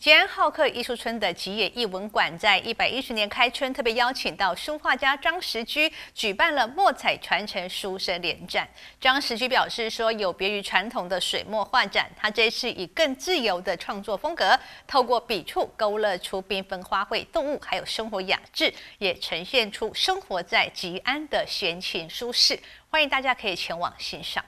吉安好客艺术村的吉野艺文馆在一百一十年开春，特别邀请到书画家张石居举办了墨彩传承书生联展。张石居表示说，有别于传统的水墨画展，他这次以更自由的创作风格，透过笔触勾勒出缤纷花卉、动物，还有生活雅致，也呈现出生活在吉安的闲情舒适。欢迎大家可以前往欣赏。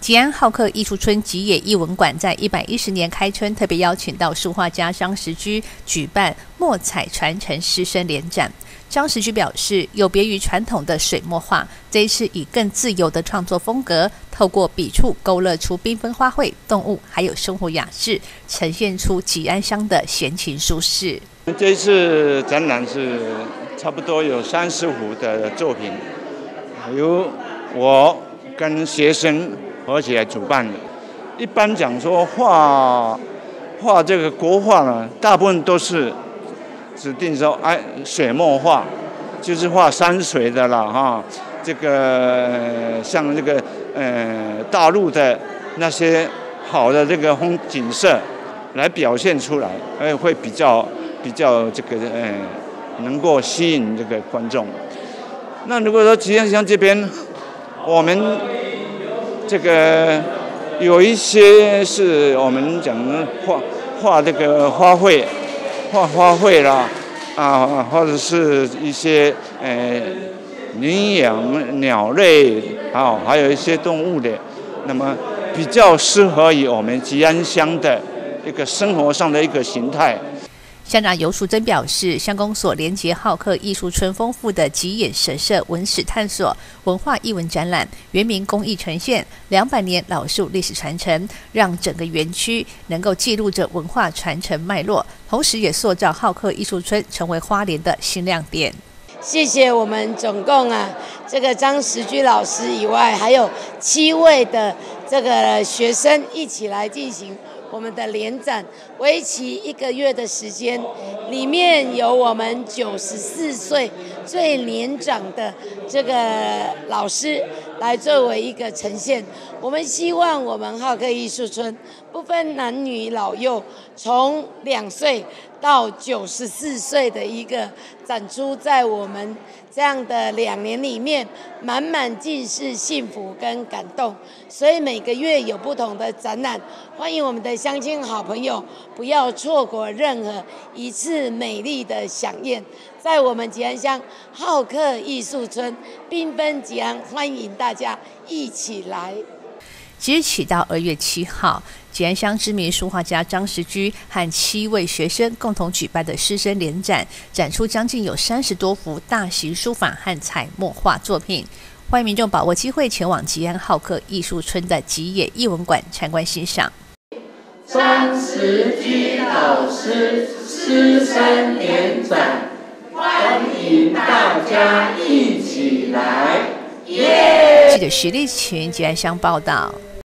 吉安好客艺术村吉野艺文馆在一百一十年开春，特别邀请到书画家张石居举办墨彩传承师生联展。张石居表示，有别于传统的水墨画，这一次以更自由的创作风格，透过笔触勾勒出缤纷花卉、动物，还有生活雅致，呈现出吉安乡的闲情舒适。这一次展览是差不多有三十幅的作品，由我跟学生。合起来主办的。一般讲说画画这个国画呢，大部分都是指定说哎水墨画，就是画山水的啦哈。这个像这个呃大陆的那些好的这个风景色来表现出来，哎会比较比较这个呃能够吸引这个观众。那如果说吉祥乡这边，我们这个有一些是我们讲画画这个花卉，画花卉啦，啊，或者是一些呃羚羊、鸟类，啊，还有一些动物的，那么比较适合于我们吉安乡的一个生活上的一个形态。乡长尤淑珍表示，乡公所连结好客艺术村丰富的吉野神社文史探索文化艺文展览，原名工艺呈现两百年老树历史传承，让整个园区能够记录着文化传承脉络，同时也塑造好客艺术村成为花莲的新亮点。谢谢我们总共啊，这个张石居老师以外，还有七位的这个学生一起来进行。我们的联展为期一个月的时间，里面有我们九十四岁最年长的这个老师来作为一个呈现。我们希望我们浩克艺术村不分男女老幼，从两岁到九十四岁的一个展出，在我们这样的两年里面，满满尽是幸福跟感动。所以每个月有不同的展览，欢迎我们的乡亲好朋友不要错过任何一次美丽的飨宴。在我们吉安乡好客艺术村缤纷吉安，欢迎大家一起来。即日起到二月七号，吉安乡知名书画家张石居和七位学生共同举办的师生联展，展出将近有三十多幅大型书法和彩墨画作品。欢迎民众把握机会前往吉安好客艺术村的吉野艺文馆参观欣赏。张石居老师师生联展，欢迎大家一起来！耶！记者徐立群吉安乡报道。